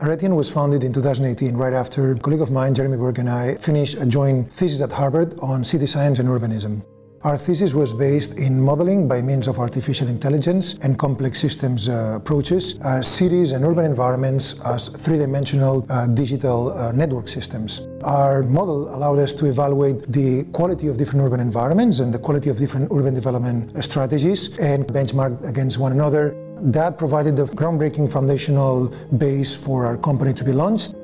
Aretian was founded in 2018, right after a colleague of mine, Jeremy Burke, and I finished a joint thesis at Harvard on city science and urbanism. Our thesis was based in modeling by means of artificial intelligence and complex systems uh, approaches, uh, cities and urban environments as three-dimensional uh, digital uh, network systems. Our model allowed us to evaluate the quality of different urban environments and the quality of different urban development strategies and benchmark against one another. That provided the groundbreaking foundational base for our company to be launched.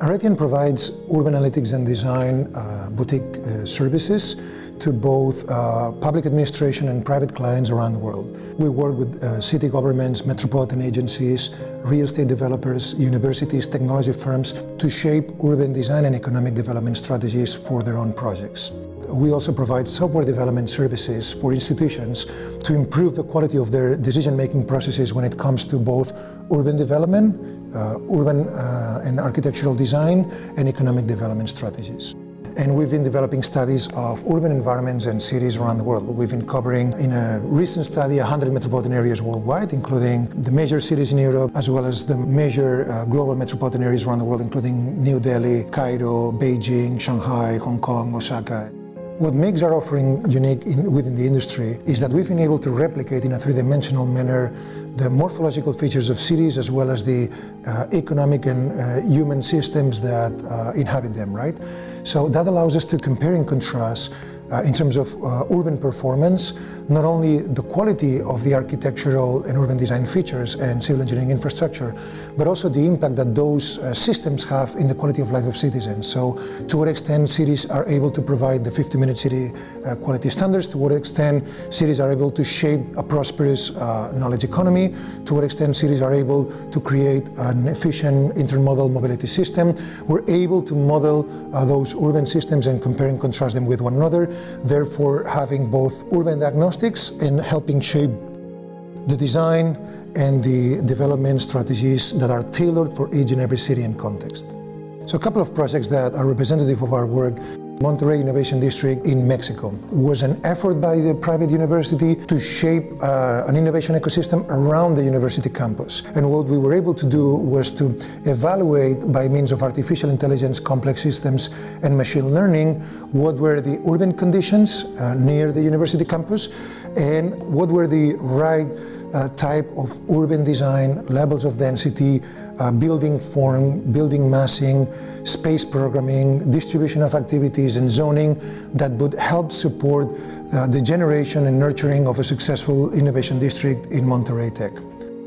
Aretian provides urban analytics and design uh, boutique uh, services to both uh, public administration and private clients around the world. We work with uh, city governments, metropolitan agencies, real estate developers, universities, technology firms to shape urban design and economic development strategies for their own projects. We also provide software development services for institutions to improve the quality of their decision-making processes when it comes to both urban development, uh, urban uh, and architectural design, and economic development strategies and we've been developing studies of urban environments and cities around the world. We've been covering, in a recent study, 100 metropolitan areas worldwide, including the major cities in Europe, as well as the major uh, global metropolitan areas around the world, including New Delhi, Cairo, Beijing, Shanghai, Hong Kong, Osaka. What makes our offering unique in, within the industry is that we've been able to replicate in a three-dimensional manner the morphological features of cities as well as the uh, economic and uh, human systems that uh, inhabit them, right? So that allows us to compare and contrast uh, in terms of uh, urban performance, not only the quality of the architectural and urban design features and civil engineering infrastructure, but also the impact that those uh, systems have in the quality of life of citizens. So to what extent cities are able to provide the 15-minute city uh, quality standards, to what extent cities are able to shape a prosperous uh, knowledge economy, to what extent cities are able to create an efficient intermodal mobility system. We're able to model uh, those urban systems and compare and contrast them with one another therefore having both urban diagnostics and helping shape the design and the development strategies that are tailored for each and every city and context. So a couple of projects that are representative of our work Monterrey Innovation District in Mexico was an effort by the private university to shape uh, an innovation ecosystem around the university campus. And what we were able to do was to evaluate by means of artificial intelligence, complex systems, and machine learning what were the urban conditions uh, near the university campus and what were the right uh, type of urban design, levels of density, uh, building form, building massing, space programming, distribution of activities and zoning that would help support uh, the generation and nurturing of a successful innovation district in Monterrey Tech.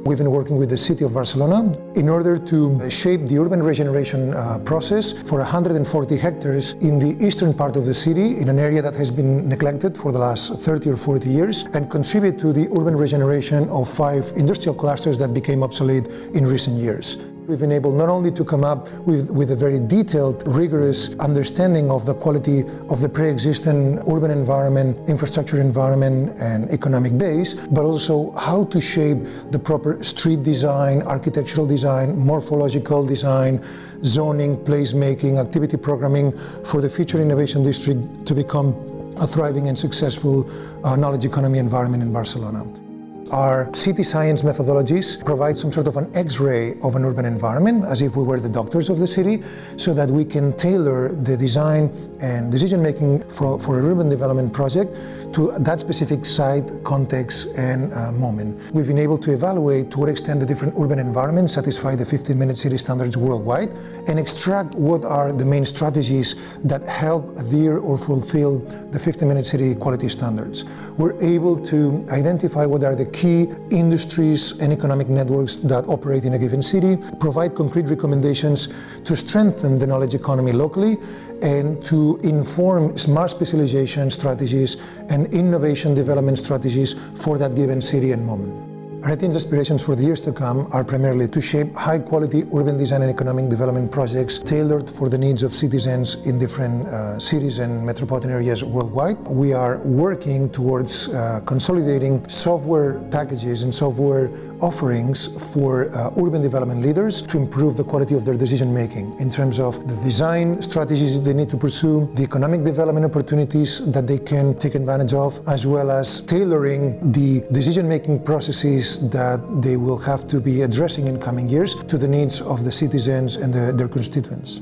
We've been working with the city of Barcelona in order to shape the urban regeneration uh, process for 140 hectares in the eastern part of the city, in an area that has been neglected for the last 30 or 40 years, and contribute to the urban regeneration of five industrial clusters that became obsolete in recent years. We've been able not only to come up with, with a very detailed, rigorous understanding of the quality of the pre-existing urban environment, infrastructure environment, and economic base, but also how to shape the proper street design, architectural design, morphological design, zoning, placemaking, activity programming for the future innovation district to become a thriving and successful uh, knowledge economy environment in Barcelona. Our city science methodologies provide some sort of an x-ray of an urban environment, as if we were the doctors of the city, so that we can tailor the design and decision-making for, for a urban development project to that specific site, context, and uh, moment. We've been able to evaluate to what extent the different urban environments satisfy the 15-minute city standards worldwide and extract what are the main strategies that help adhere or fulfill the 15-minute city quality standards. We're able to identify what are the key industries and economic networks that operate in a given city, provide concrete recommendations to strengthen the knowledge economy locally, and to inform smart specialization strategies and innovation development strategies for that given city and moment. Aretian's aspirations for the years to come are primarily to shape high-quality urban design and economic development projects tailored for the needs of citizens in different uh, cities and metropolitan areas worldwide. We are working towards uh, consolidating software packages and software offerings for uh, urban development leaders to improve the quality of their decision making in terms of the design strategies they need to pursue, the economic development opportunities that they can take advantage of, as well as tailoring the decision making processes that they will have to be addressing in coming years to the needs of the citizens and the, their constituents.